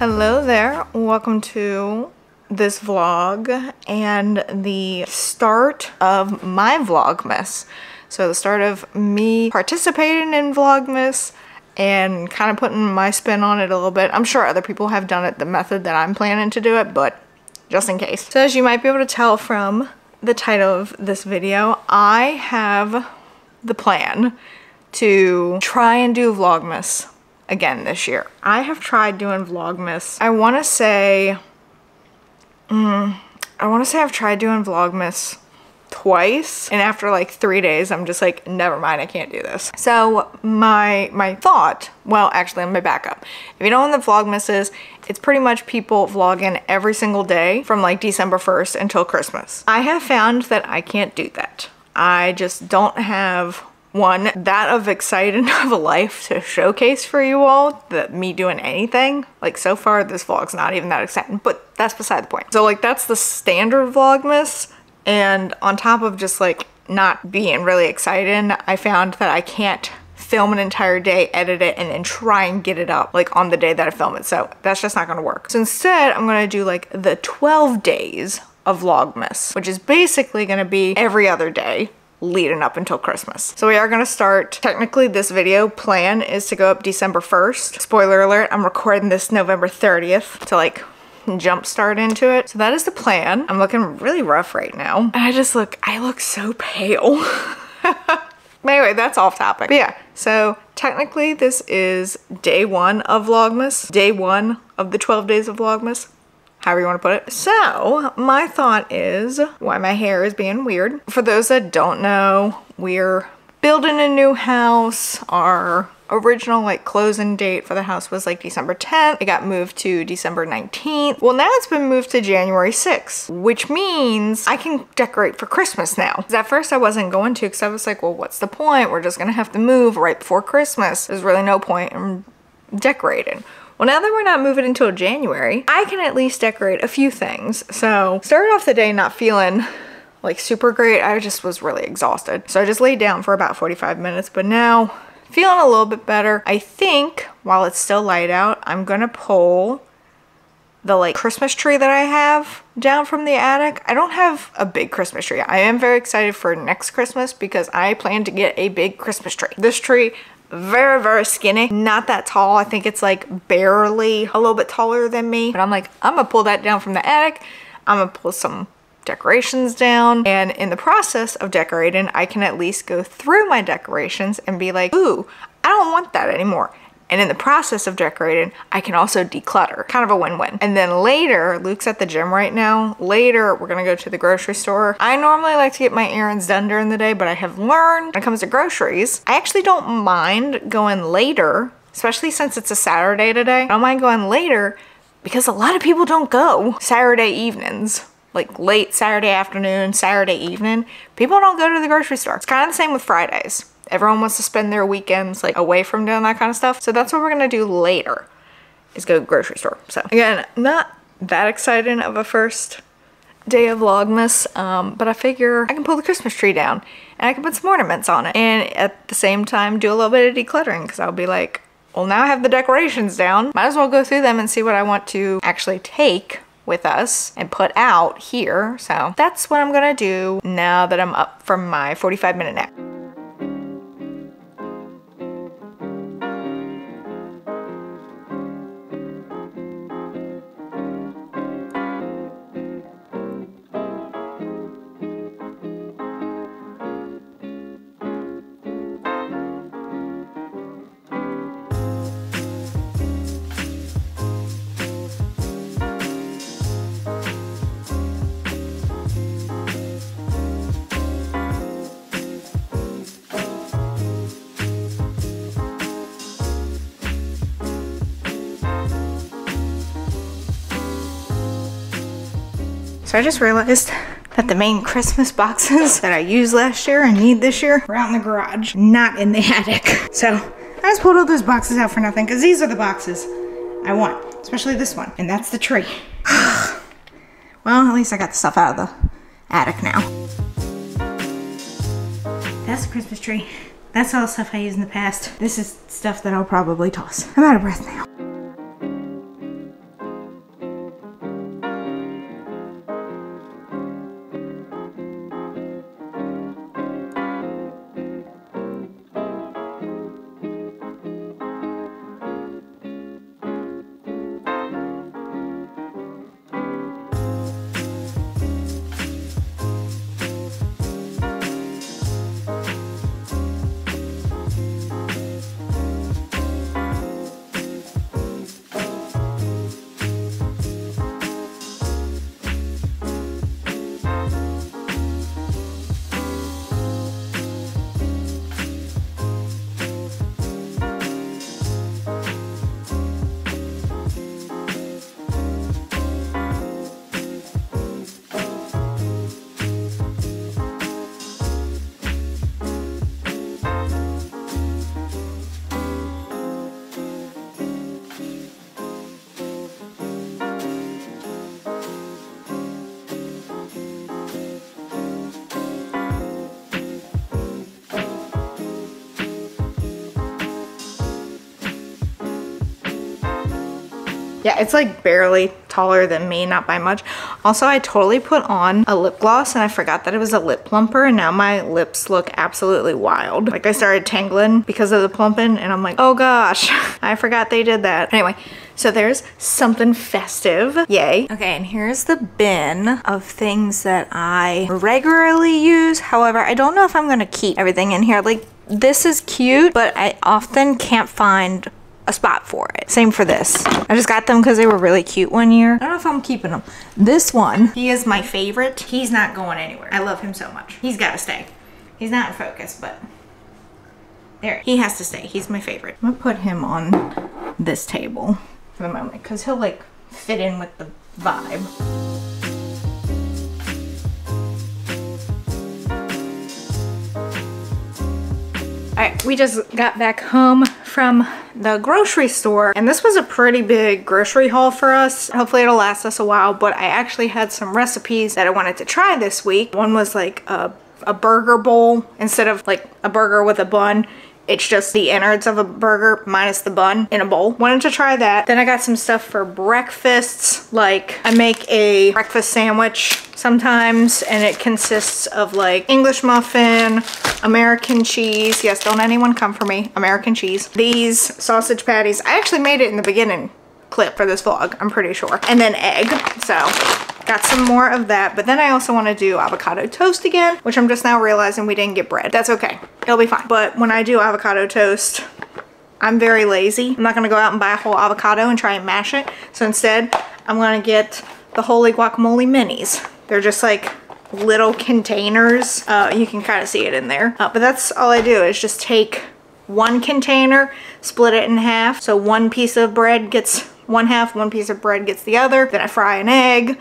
Hello there, welcome to this vlog and the start of my Vlogmas. So the start of me participating in Vlogmas and kind of putting my spin on it a little bit. I'm sure other people have done it the method that I'm planning to do it, but just in case. So as you might be able to tell from the title of this video, I have the plan to try and do Vlogmas again this year. I have tried doing Vlogmas. I want to say, mm, I want to say I've tried doing Vlogmas twice and after like three days I'm just like never mind I can't do this so my my thought well actually let me back up if you don't know what the vlogmas is it's pretty much people vlogging every single day from like December 1st until Christmas I have found that I can't do that I just don't have one that of exciting of a life to showcase for you all that me doing anything like so far this vlog's not even that exciting but that's beside the point so like that's the standard vlogmas and on top of just like not being really excited, I found that I can't film an entire day, edit it, and then try and get it up like on the day that I film it. So that's just not gonna work. So instead, I'm gonna do like the 12 days of Vlogmas, which is basically gonna be every other day leading up until Christmas. So we are gonna start, technically this video plan is to go up December 1st. Spoiler alert, I'm recording this November 30th to like jump start into it. So that is the plan. I'm looking really rough right now. And I just look, I look so pale. anyway, that's off topic. But yeah, so technically this is day one of Vlogmas, day one of the 12 days of Vlogmas however you want to put it. So my thought is why my hair is being weird. For those that don't know, we're building a new house. Our original like closing date for the house was like December 10th. It got moved to December 19th. Well, now it's been moved to January 6th, which means I can decorate for Christmas now. At first I wasn't going to because I was like, well, what's the point? We're just gonna have to move right before Christmas. There's really no point in decorating. Well, now that we're not moving until January, I can at least decorate a few things. So started off the day not feeling like super great. I just was really exhausted. So I just laid down for about 45 minutes, but now feeling a little bit better. I think while it's still light out, I'm gonna pull the like Christmas tree that I have down from the attic. I don't have a big Christmas tree. I am very excited for next Christmas because I plan to get a big Christmas tree. This tree very very skinny not that tall i think it's like barely a little bit taller than me but i'm like i'm gonna pull that down from the attic i'm gonna pull some decorations down. And in the process of decorating, I can at least go through my decorations and be like, ooh, I don't want that anymore. And in the process of decorating, I can also declutter. Kind of a win-win. And then later, Luke's at the gym right now. Later, we're gonna go to the grocery store. I normally like to get my errands done during the day, but I have learned when it comes to groceries, I actually don't mind going later, especially since it's a Saturday today. I don't mind going later because a lot of people don't go Saturday evenings like late Saturday afternoon, Saturday evening, people don't go to the grocery store. It's kind of the same with Fridays. Everyone wants to spend their weekends like away from doing that kind of stuff. So that's what we're gonna do later is go grocery store. So again, not that exciting of a first day of Vlogmas, um, but I figure I can pull the Christmas tree down and I can put some ornaments on it. And at the same time, do a little bit of decluttering because I'll be like, well, now I have the decorations down. Might as well go through them and see what I want to actually take with us and put out here. So that's what I'm gonna do now that I'm up from my 45 minute nap. So I just realized that the main Christmas boxes that I used last year and need this year were out in the garage, not in the attic. So I just pulled all those boxes out for nothing because these are the boxes I want, especially this one. And that's the tree. well, at least I got the stuff out of the attic now. That's the Christmas tree. That's all the stuff I used in the past. This is stuff that I'll probably toss. I'm out of breath now. Yeah, it's like barely taller than me, not by much. Also, I totally put on a lip gloss and I forgot that it was a lip plumper and now my lips look absolutely wild. Like I started tangling because of the plumping and I'm like, oh gosh, I forgot they did that. Anyway, so there's something festive. Yay. Okay, and here's the bin of things that I regularly use. However, I don't know if I'm gonna keep everything in here. Like, this is cute, but I often can't find a spot for it. Same for this. I just got them because they were really cute one year. I don't know if I'm keeping them. This one, he is my favorite. He's not going anywhere. I love him so much. He's got to stay. He's not in focus, but there. He has to stay. He's my favorite. I'm gonna put him on this table for the moment because he'll like fit in with the vibe. Alright, we just got back home from the grocery store and this was a pretty big grocery haul for us. Hopefully it'll last us a while, but I actually had some recipes that I wanted to try this week. One was like a, a burger bowl instead of like a burger with a bun. It's just the innards of a burger minus the bun in a bowl. Wanted to try that. Then I got some stuff for breakfasts. Like I make a breakfast sandwich sometimes and it consists of like English muffin, American cheese. Yes, don't anyone come for me. American cheese. These sausage patties. I actually made it in the beginning clip for this vlog, I'm pretty sure. And then egg. So got some more of that. But then I also want to do avocado toast again, which I'm just now realizing we didn't get bread. That's okay. It'll be fine. But when I do avocado toast, I'm very lazy. I'm not to go out and buy a whole avocado and try and mash it. So instead, I'm to get the Wholly Guacamole Minis. They're just like little containers. Uh, you can kind of see it in there. Uh, but that's all I do is just take one container, split it in half. So one piece of bread gets one half, one piece of bread gets the other. Then I fry an egg.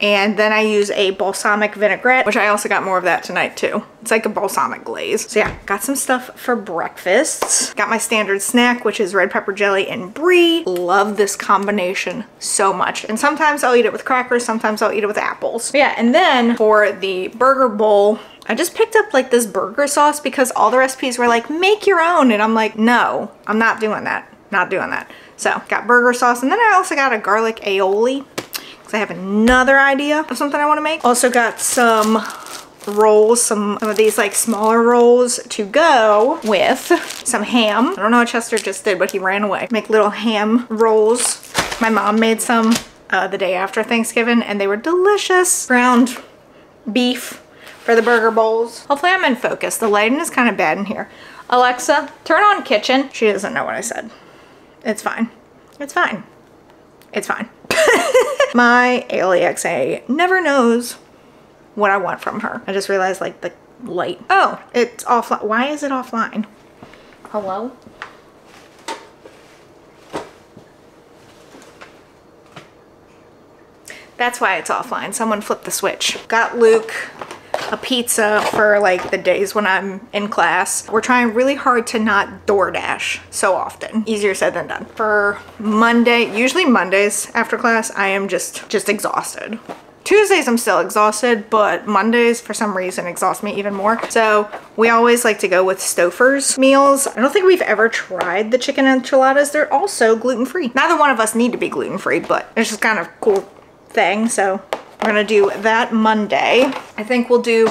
And then I use a balsamic vinaigrette, which I also got more of that tonight too. It's like a balsamic glaze. So yeah, got some stuff for breakfast. Got my standard snack, which is red pepper jelly and brie. Love this combination so much. And sometimes I'll eat it with crackers, sometimes I'll eat it with apples. But yeah, and then for the burger bowl, I just picked up like this burger sauce because all the recipes were like, make your own. And I'm like, no, I'm not doing that. Not doing that. So got burger sauce. And then I also got a garlic aioli because I have another idea of something I want to make. Also got some rolls, some, some of these like smaller rolls to go with some ham. I don't know what Chester just did, but he ran away. Make little ham rolls. My mom made some uh, the day after Thanksgiving and they were delicious. Ground beef for the burger bowls. Hopefully I'm in focus. The lighting is kind of bad in here. Alexa, turn on kitchen. She doesn't know what I said. It's fine. It's fine. It's fine. My Alexa never knows what I want from her. I just realized like the light. Oh, it's offline. Why is it offline? Hello? That's why it's offline. Someone flipped the switch. Got Luke a pizza for like the days when I'm in class. We're trying really hard to not DoorDash so often. Easier said than done. For Monday, usually Mondays after class, I am just, just exhausted. Tuesdays I'm still exhausted, but Mondays for some reason exhaust me even more. So we always like to go with Stouffer's meals. I don't think we've ever tried the chicken enchiladas. They're also gluten-free. Neither one of us need to be gluten-free, but it's just kind of cool thing. So we're gonna do that Monday. I think we'll do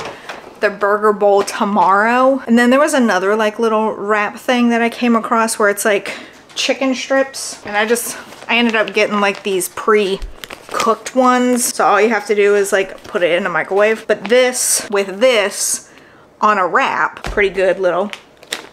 the burger bowl tomorrow. And then there was another like little wrap thing that I came across where it's like chicken strips. And I just, I ended up getting like these pre-cooked ones. So all you have to do is like put it in a microwave. But this, with this on a wrap, pretty good little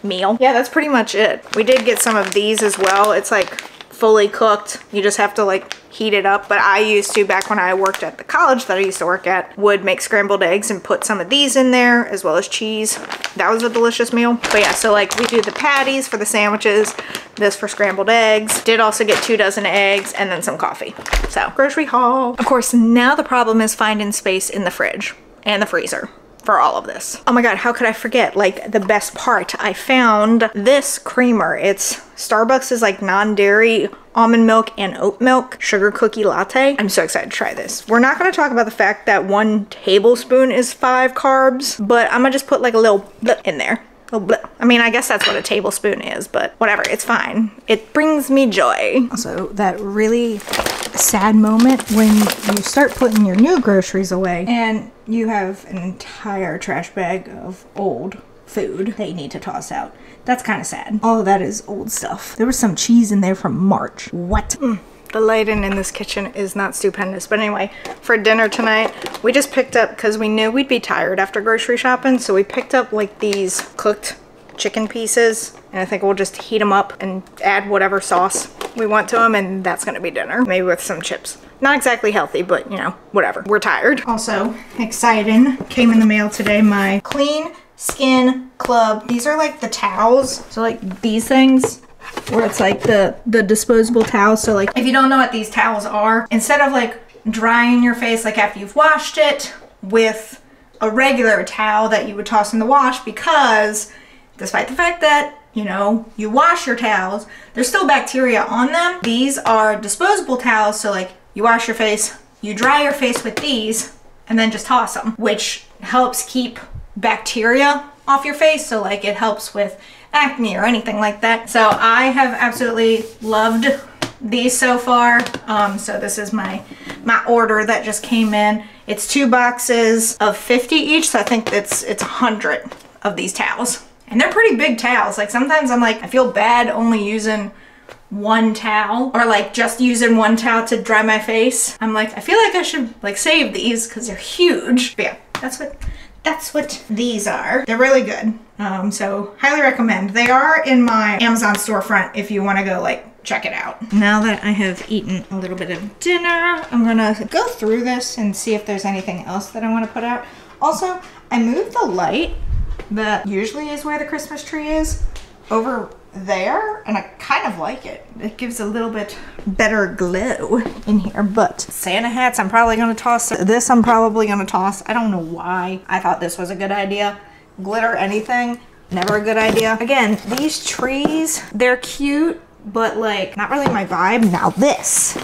meal. Yeah, that's pretty much it. We did get some of these as well. It's like fully cooked. You just have to like heat it up. But I used to, back when I worked at the college that I used to work at, would make scrambled eggs and put some of these in there as well as cheese. That was a delicious meal. But yeah, so like we do the patties for the sandwiches, this for scrambled eggs. Did also get two dozen eggs and then some coffee. So grocery haul. Of course, now the problem is finding space in the fridge and the freezer for all of this. Oh my god, how could I forget? Like the best part, I found this creamer. It's Starbucks is like non-dairy almond milk and oat milk sugar cookie latte. I'm so excited to try this. We're not going to talk about the fact that one tablespoon is five carbs, but I'm gonna just put like a little blip in there. I mean, I guess that's what a tablespoon is, but whatever, it's fine. It brings me joy. Also, that really sad moment when you start putting your new groceries away and you have an entire trash bag of old food that you need to toss out. That's kind of sad. All of that is old stuff. There was some cheese in there from March. What? Mm. The lighting in this kitchen is not stupendous. But anyway, for dinner tonight, we just picked up, because we knew we'd be tired after grocery shopping, so we picked up like these cooked chicken pieces and I think we'll just heat them up and add whatever sauce we want to them and that's gonna be dinner. Maybe with some chips. Not exactly healthy, but you know, whatever. We're tired. Also, exciting, came in the mail today, my Clean Skin Club. These are like the towels. So like these things where it's like the, the disposable towels. So like if you don't know what these towels are, instead of like drying your face like after you've washed it with a regular towel that you would toss in the wash because despite the fact that you know, you wash your towels, there's still bacteria on them. These are disposable towels, so like you wash your face, you dry your face with these, and then just toss them, which helps keep bacteria off your face. So like it helps with acne or anything like that. So I have absolutely loved these so far. Um, so this is my, my order that just came in. It's two boxes of 50 each. So I think it's, it's 100 of these towels. And they're pretty big towels. Like sometimes I'm like, I feel bad only using one towel or like just using one towel to dry my face. I'm like, I feel like I should like save these because they're huge. But yeah, that's what that's what these are. They're really good. Um, so highly recommend. They are in my Amazon storefront if you want to go like check it out. Now that I have eaten a little bit of dinner, I'm gonna go through this and see if there's anything else that I want to put out. Also, I moved the light that usually is where the Christmas tree is over there and I kind of like it. It gives a little bit better glow in here but Santa hats I'm probably gonna toss this I'm probably gonna toss. I don't know why I thought this was a good idea. Glitter anything never a good idea. Again these trees they're cute but like not really my vibe. Now this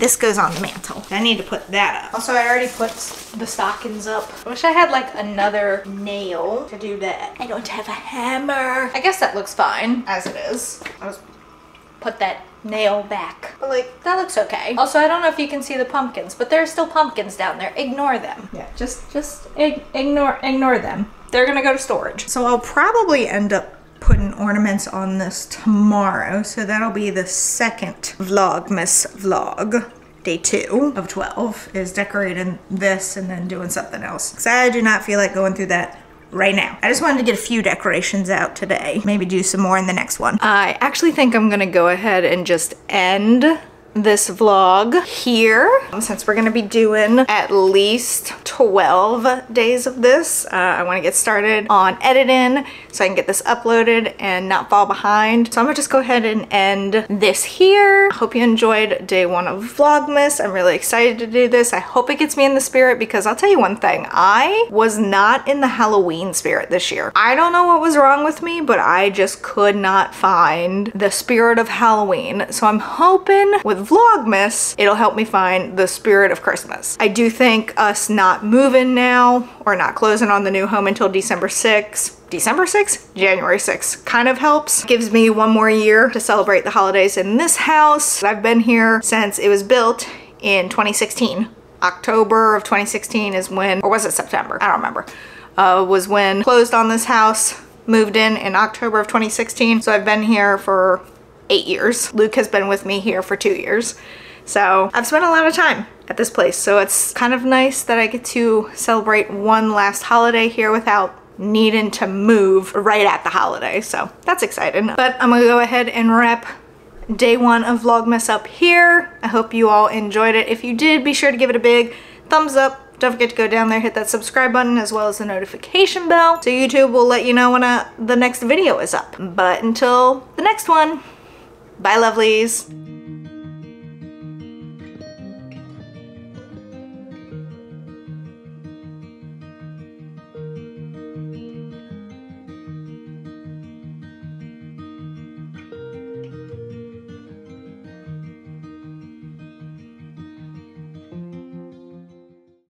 this goes on the mantle. I need to put that up. Also, I already put the stockings up. I wish I had like another nail to do that. I don't have a hammer. I guess that looks fine as it is. I'll just put that nail back. But like, that looks okay. Also, I don't know if you can see the pumpkins, but there are still pumpkins down there. Ignore them. Yeah, just, just ignore, ignore them. They're gonna go to storage. So I'll probably end up putting ornaments on this tomorrow. So that'll be the second Vlogmas vlog. Day two of 12 is decorating this and then doing something else. Because I do not feel like going through that right now. I just wanted to get a few decorations out today. Maybe do some more in the next one. I actually think I'm gonna go ahead and just end this vlog here since we're gonna be doing at least 12 days of this. Uh, I wanna get started on editing so I can get this uploaded and not fall behind. So I'm gonna just go ahead and end this here. Hope you enjoyed day one of Vlogmas. I'm really excited to do this. I hope it gets me in the spirit because I'll tell you one thing, I was not in the Halloween spirit this year. I don't know what was wrong with me, but I just could not find the spirit of Halloween. So I'm hoping with Vlogmas, it'll help me find the spirit of Christmas. I do think us not moving now or not closing on the new home until December 6th December 6th, January 6th kind of helps. Gives me one more year to celebrate the holidays in this house. I've been here since it was built in 2016. October of 2016 is when, or was it September? I don't remember. Uh, was when closed on this house, moved in in October of 2016. So I've been here for eight years. Luke has been with me here for two years. So I've spent a lot of time at this place. So it's kind of nice that I get to celebrate one last holiday here without needing to move right at the holiday. So that's exciting. But I'm gonna go ahead and wrap day one of Vlogmas up here. I hope you all enjoyed it. If you did, be sure to give it a big thumbs up. Don't forget to go down there, hit that subscribe button as well as the notification bell so YouTube will let you know when uh, the next video is up. But until the next one, Bye, lovelies.